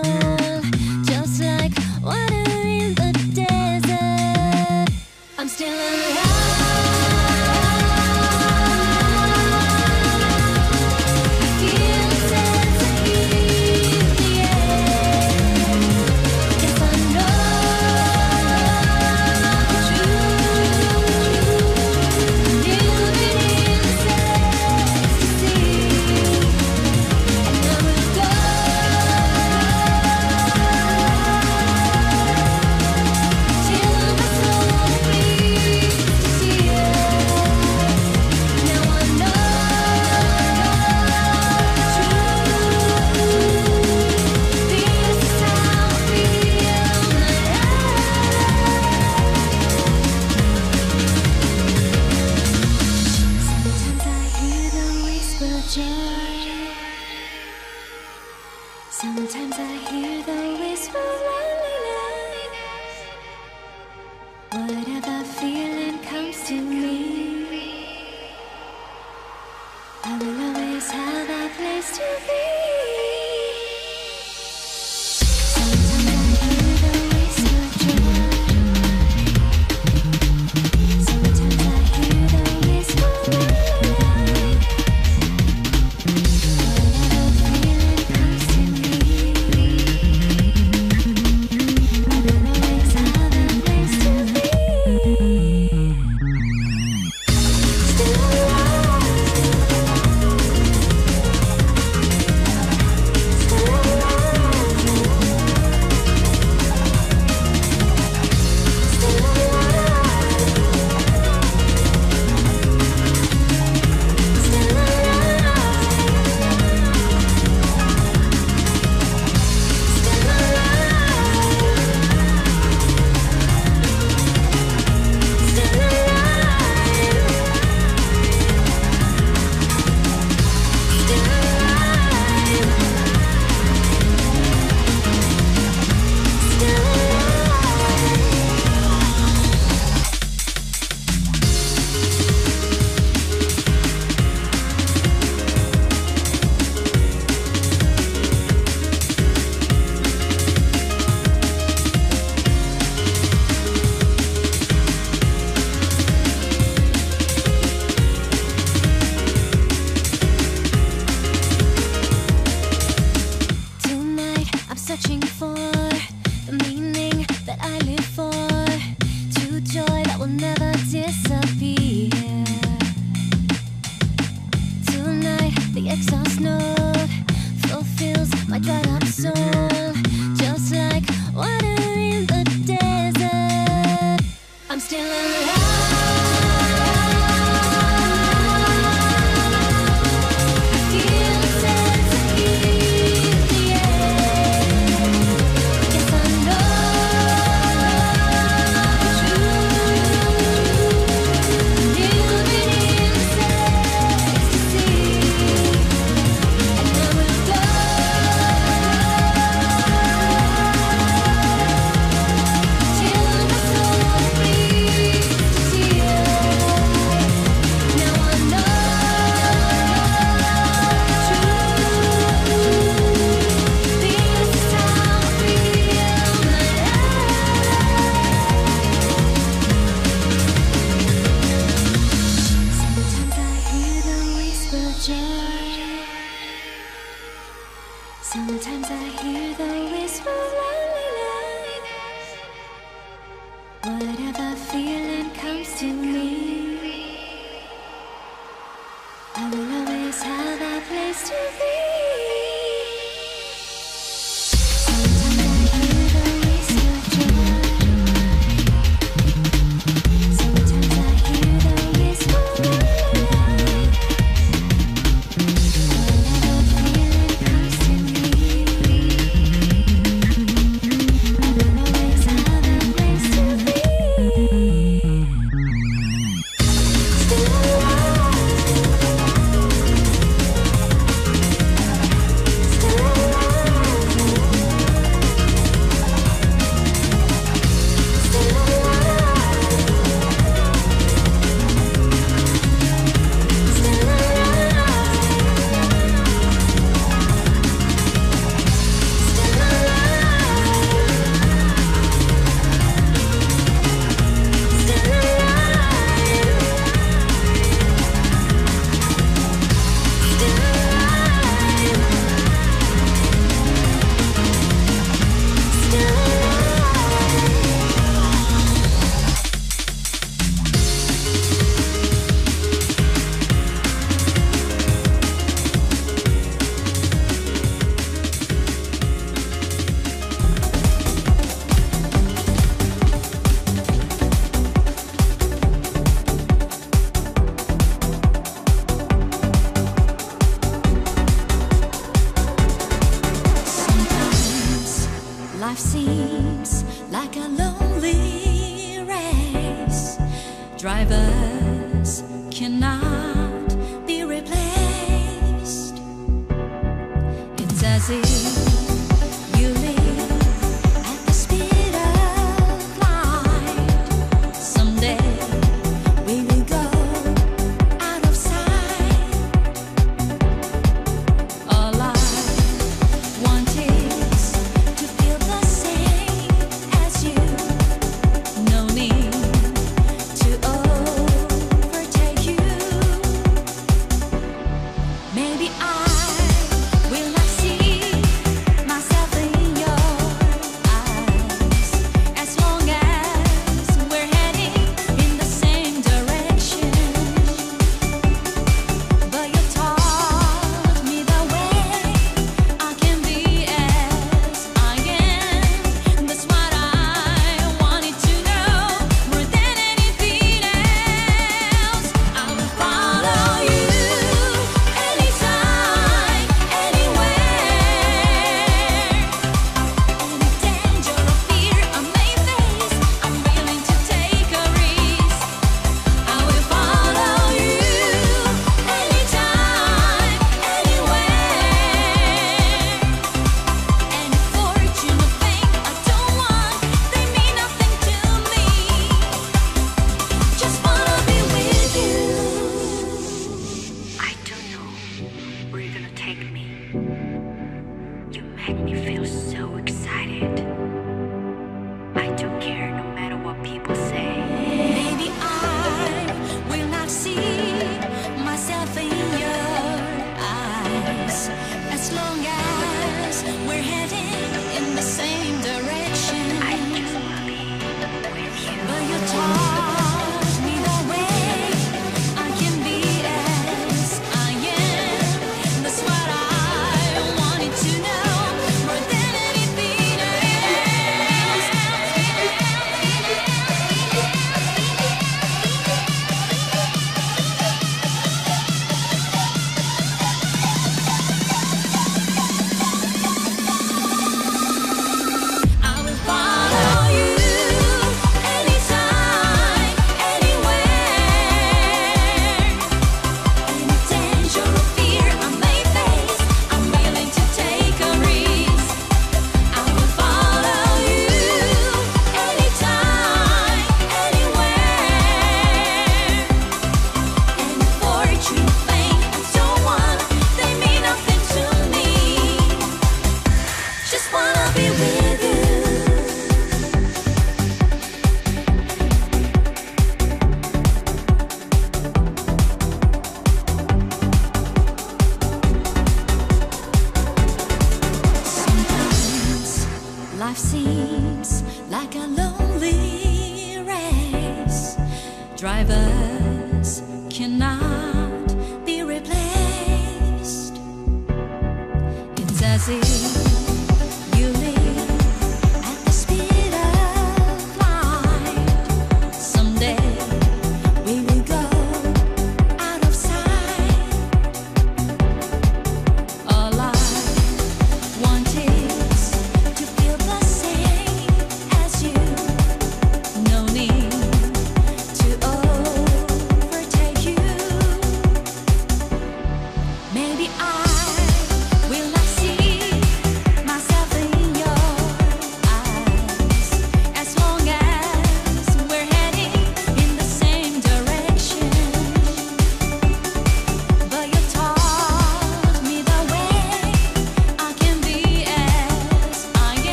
just like water in the desert. I'm still alive. Never disappear. Cannot